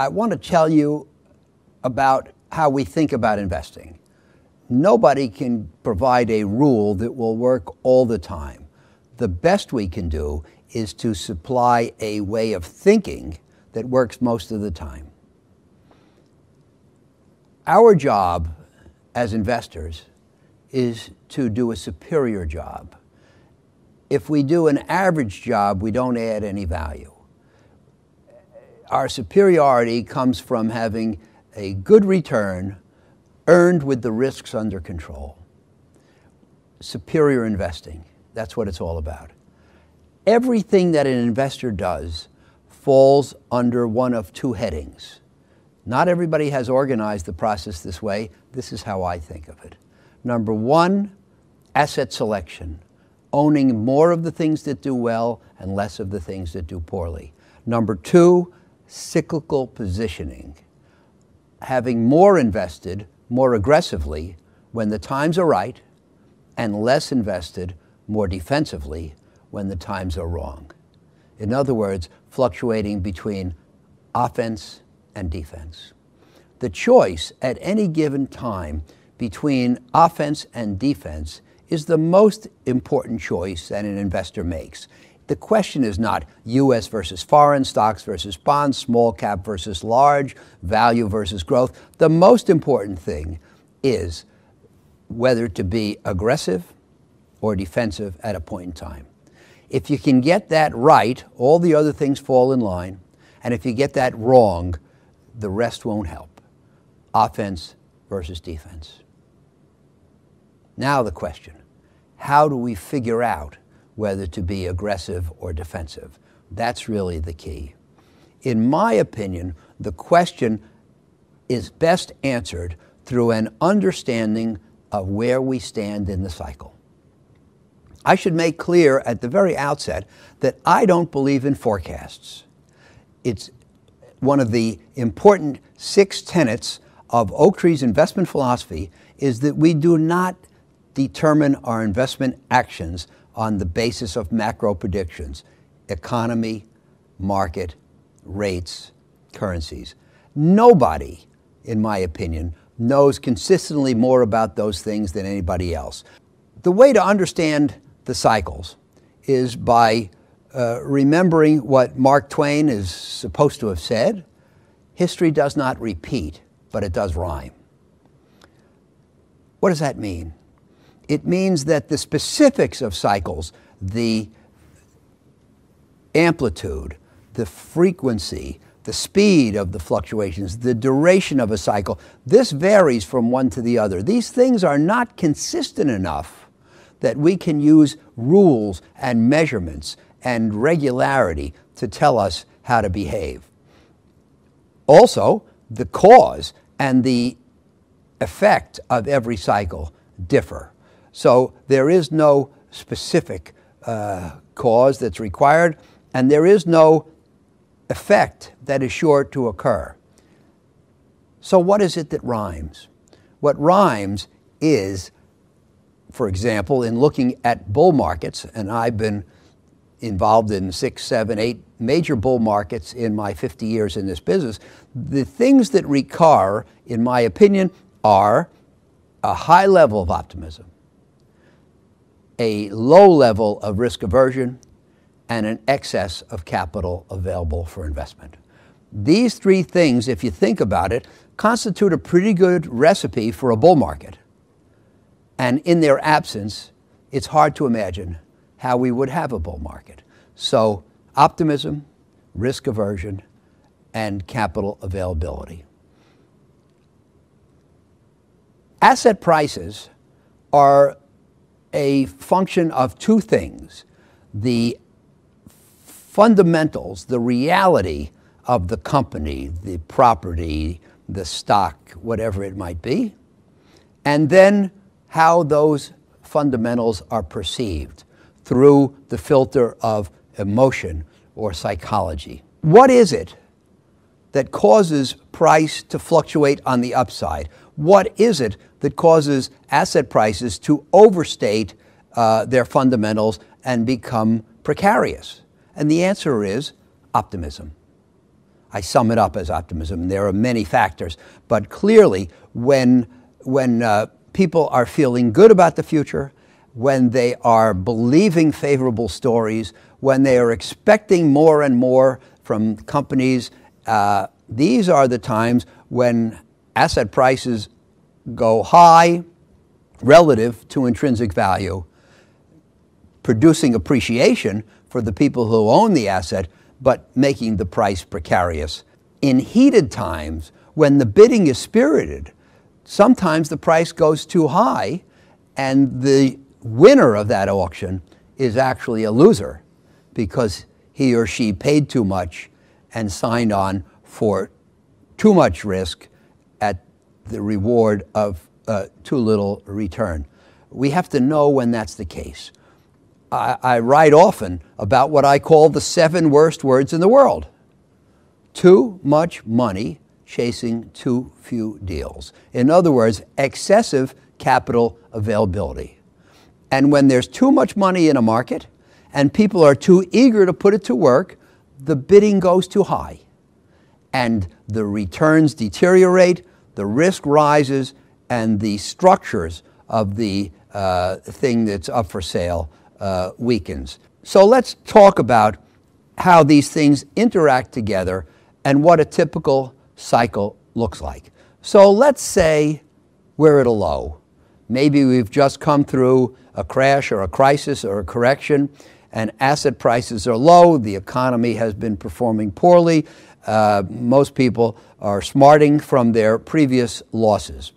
I want to tell you about how we think about investing. Nobody can provide a rule that will work all the time. The best we can do is to supply a way of thinking that works most of the time. Our job as investors is to do a superior job. If we do an average job, we don't add any value. Our superiority comes from having a good return earned with the risks under control. Superior investing, that's what it's all about. Everything that an investor does falls under one of two headings. Not everybody has organized the process this way. This is how I think of it. Number one, asset selection, owning more of the things that do well and less of the things that do poorly. Number two, cyclical positioning, having more invested more aggressively when the times are right and less invested more defensively when the times are wrong. In other words, fluctuating between offense and defense. The choice at any given time between offense and defense is the most important choice that an investor makes. The question is not US versus foreign, stocks versus bonds, small cap versus large, value versus growth. The most important thing is whether to be aggressive or defensive at a point in time. If you can get that right, all the other things fall in line. And if you get that wrong, the rest won't help. Offense versus defense. Now, the question how do we figure out whether to be aggressive or defensive? That's really the key. In my opinion, the question is best answered through an understanding of where we stand in the cycle. I should make clear at the very outset that I don't believe in forecasts. It's one of the important six tenets of Oaktree's investment philosophy is that we do not determine our investment actions on the basis of macro predictions economy, market, rates, currencies. Nobody, in my opinion, knows consistently more about those things than anybody else. The way to understand the cycles is by uh, remembering what Mark Twain is supposed to have said history does not repeat, but it does rhyme. What does that mean? It means that the specifics of cycles, the amplitude, the frequency, the speed of the fluctuations, the duration of a cycle, this varies from one to the other. These things are not consistent enough that we can use rules and measurements and regularity to tell us how to behave. Also, the cause and the effect of every cycle differ. So there is no specific uh, cause that's required, and there is no effect that is sure to occur. So, what is it that rhymes? What rhymes is, for example, in looking at bull markets, and I've been involved in six, seven, eight major bull markets in my 50 years in this business, the things that recur, in my opinion, are a high level of optimism, a low level of risk aversion and an excess of capital available for investment. These three things, if you think about it, constitute a pretty good recipe for a bull market. And in their absence, it's hard to imagine how we would have a bull market. So, optimism, risk aversion, and capital availability. Asset prices are a function of two things the fundamentals, the reality of the company, the property, the stock, whatever it might be, and then how those fundamentals are perceived through the filter of emotion or psychology. What is it that causes price to fluctuate on the upside? What is it that causes asset prices to overstate uh, their fundamentals and become precarious? And the answer is optimism. I sum it up as optimism. There are many factors, but clearly, when, when uh, people are feeling good about the future, when they are believing favorable stories, when they are expecting more and more from companies, uh, these are the times when asset prices go high relative to intrinsic value, producing appreciation for the people who own the asset, but making the price precarious. In heated times, when the bidding is spirited, sometimes the price goes too high, and the winner of that auction is actually a loser because he or she paid too much and signed on for too much risk the reward of uh, too little return. We have to know when that's the case. I, I write often about what I call the seven worst words in the world too much money chasing too few deals. In other words, excessive capital availability. And when there's too much money in a market and people are too eager to put it to work, the bidding goes too high. And the returns deteriorate, the risk rises, and the structures of the uh, thing that's up for sale uh, weakens. So let's talk about how these things interact together and what a typical cycle looks like. So let's say we're at a low. Maybe we've just come through a crash or a crisis or a correction, and asset prices are low. The economy has been performing poorly. Uh, most people are smarting from their previous losses.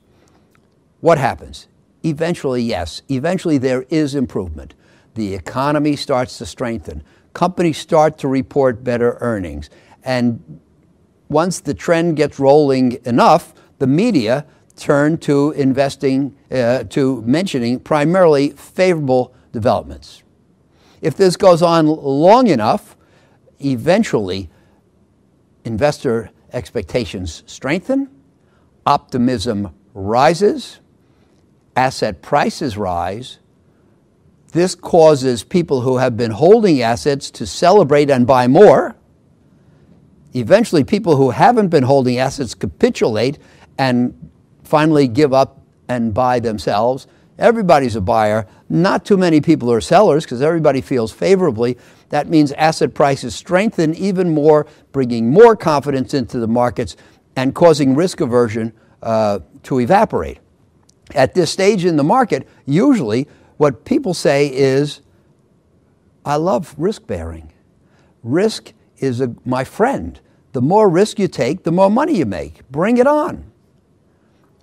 What happens? Eventually, yes, eventually there is improvement the economy starts to strengthen. Companies start to report better earnings. And once the trend gets rolling enough, the media turn to investing, uh, to mentioning primarily favorable developments. If this goes on long enough, eventually investor expectations strengthen, optimism rises, asset prices rise, this causes people who have been holding assets to celebrate and buy more. Eventually, people who haven't been holding assets capitulate and finally give up and buy themselves. Everybody's a buyer. Not too many people are sellers because everybody feels favorably. That means asset prices strengthen even more, bringing more confidence into the markets and causing risk aversion uh, to evaporate. At this stage in the market, usually what people say is, I love risk bearing. Risk is a, my friend. The more risk you take, the more money you make. Bring it on.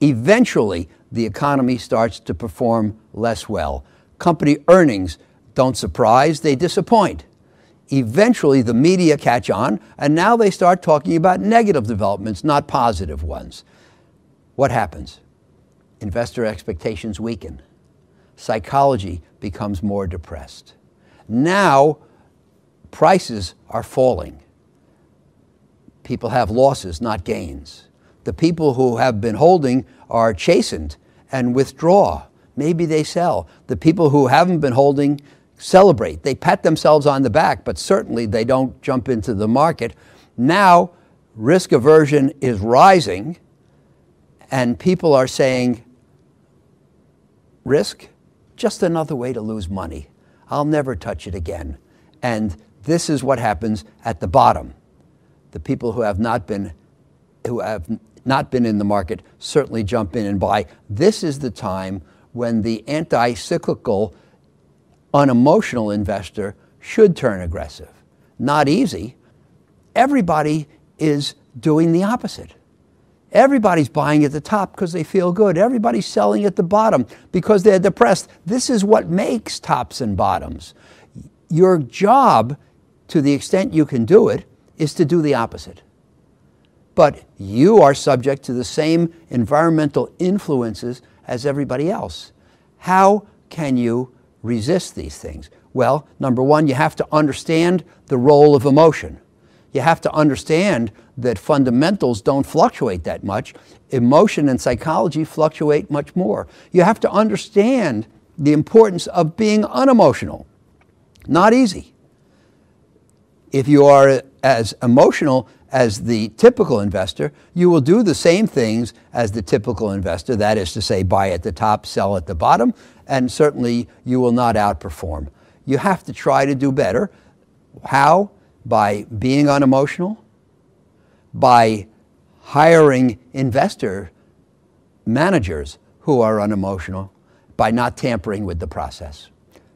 Eventually, the economy starts to perform less well. Company earnings don't surprise, they disappoint. Eventually, the media catch on, and now they start talking about negative developments, not positive ones. What happens? Investor expectations weaken psychology becomes more depressed. Now, prices are falling. People have losses, not gains. The people who have been holding are chastened and withdraw. Maybe they sell. The people who haven't been holding celebrate. They pat themselves on the back, but certainly they don't jump into the market. Now, risk aversion is rising, and people are saying, risk? just another way to lose money. I'll never touch it again. And this is what happens at the bottom. The people who have not been who have not been in the market certainly jump in and buy. This is the time when the anti-cyclical unemotional investor should turn aggressive. Not easy. Everybody is doing the opposite. Everybody's buying at the top because they feel good. Everybody's selling at the bottom because they're depressed. This is what makes tops and bottoms. Your job, to the extent you can do it, is to do the opposite. But you are subject to the same environmental influences as everybody else. How can you resist these things? Well, number one, you have to understand the role of emotion you have to understand that fundamentals don't fluctuate that much. Emotion and psychology fluctuate much more. You have to understand the importance of being unemotional. Not easy. If you are as emotional as the typical investor, you will do the same things as the typical investor. That is to say, buy at the top, sell at the bottom, and certainly you will not outperform. You have to try to do better. How? By being unemotional, by hiring investor managers who are unemotional, by not tampering with the process.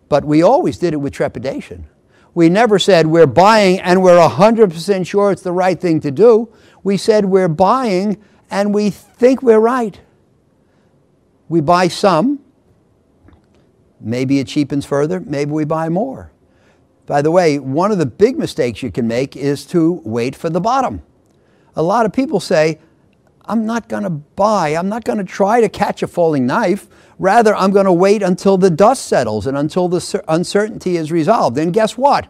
But we always did it with trepidation. We never said we're buying and we're 100% sure it's the right thing to do. We said we're buying and we think we're right. We buy some. Maybe it cheapens further. Maybe we buy more. By the way, one of the big mistakes you can make is to wait for the bottom. A lot of people say, I'm not going to buy, I'm not going to try to catch a falling knife. Rather, I'm going to wait until the dust settles and until the uncertainty is resolved. And guess what?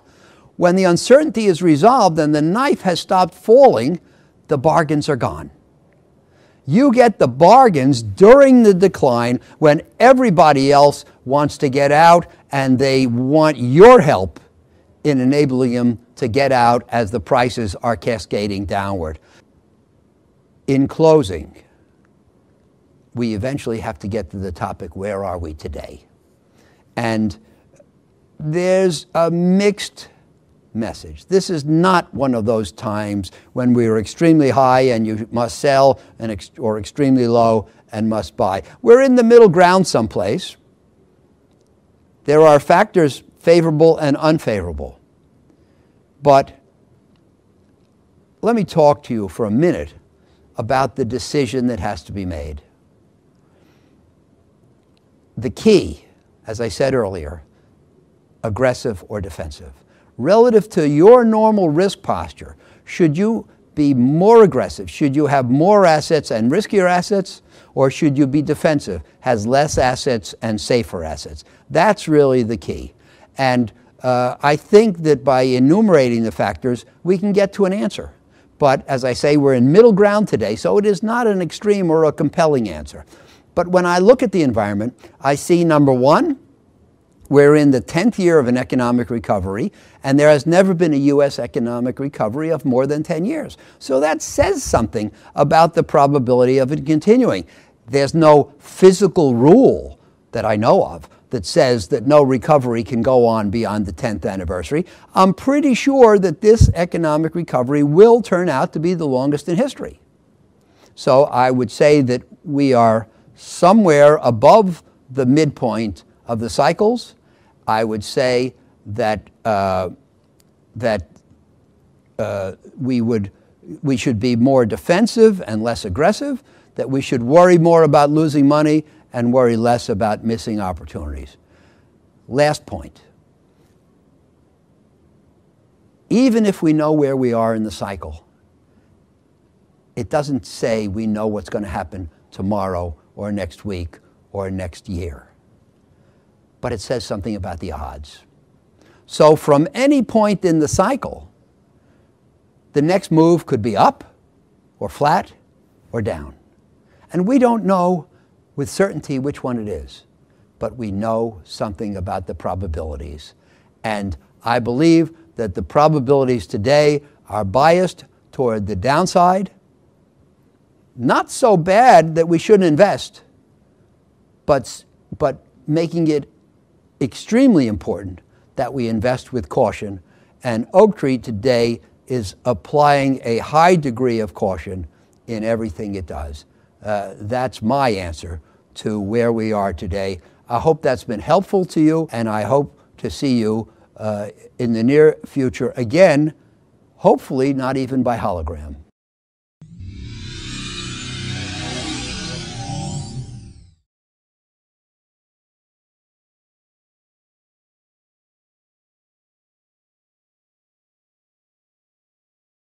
When the uncertainty is resolved and the knife has stopped falling, the bargains are gone. You get the bargains during the decline when everybody else wants to get out and they want your help in enabling them to get out as the prices are cascading downward. In closing, we eventually have to get to the topic where are we today? And there's a mixed message. This is not one of those times when we are extremely high and you must sell and ex- or extremely low and must buy. We're in the middle ground someplace. There are factors favorable and unfavorable. But let me talk to you for a minute about the decision that has to be made the key, as I said earlier, aggressive or defensive. Relative to your normal risk posture, should you be more aggressive? Should you have more assets and riskier assets? Or should you be defensive, has less assets and safer assets? That's really the key. And uh, I think that by enumerating the factors, we can get to an answer. But as I say, we're in middle ground today, so it is not an extreme or a compelling answer. But when I look at the environment, I see number one, we're in the 10th year of an economic recovery, and there has never been a U.S. economic recovery of more than 10 years. So that says something about the probability of it continuing. There's no physical rule that I know of that says that no recovery can go on beyond the 10th anniversary. I'm pretty sure that this economic recovery will turn out to be the longest in history. So I would say that we are somewhere above the midpoint of the cycles. I would say that, uh, that uh, we, would, we should be more defensive and less aggressive, that we should worry more about losing money and worry less about missing opportunities. Last point. Even if we know where we are in the cycle, it doesn't say we know what's going to happen tomorrow or next week or next year. But it says something about the odds. So, from any point in the cycle, the next move could be up or flat or down. And we don't know with certainty which one it is, but we know something about the probabilities. And I believe that the probabilities today are biased toward the downside not so bad that we shouldn't invest, but, but making it extremely important that we invest with caution. And Oaktree today is applying a high degree of caution in everything it does. Uh, that's my answer to where we are today. I hope that's been helpful to you, and I hope to see you uh, in the near future again, hopefully not even by hologram.